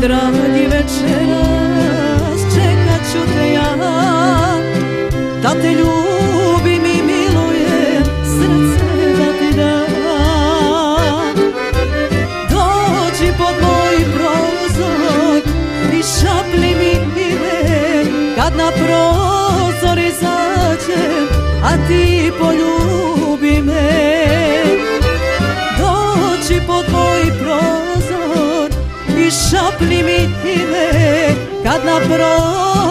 dragi večeras Čekat ću te ja. Da te ljubim Više plimi time kad na broj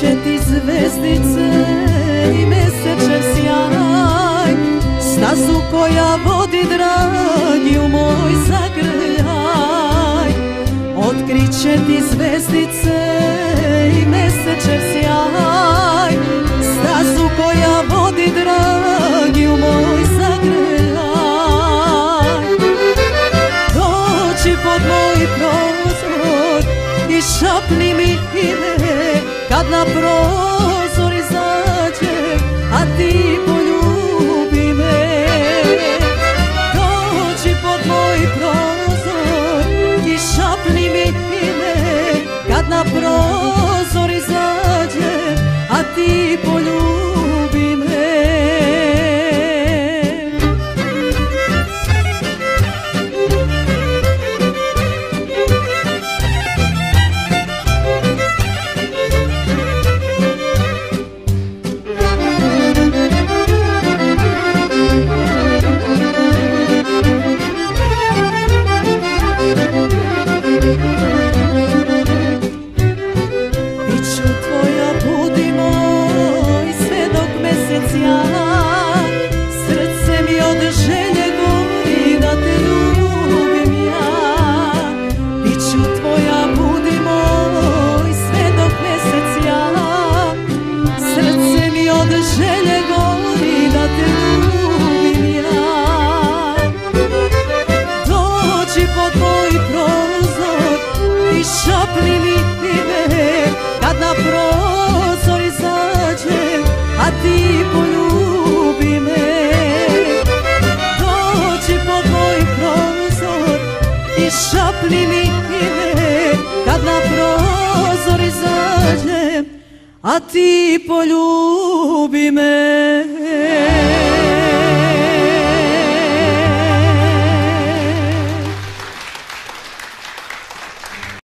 će ti zvezdice i mesečev sjaj. Stazu koja vodi dragi u moj zagrljaj. Otkriće ti zvezdice kad naprotiv do drżenia a ti poljubi me.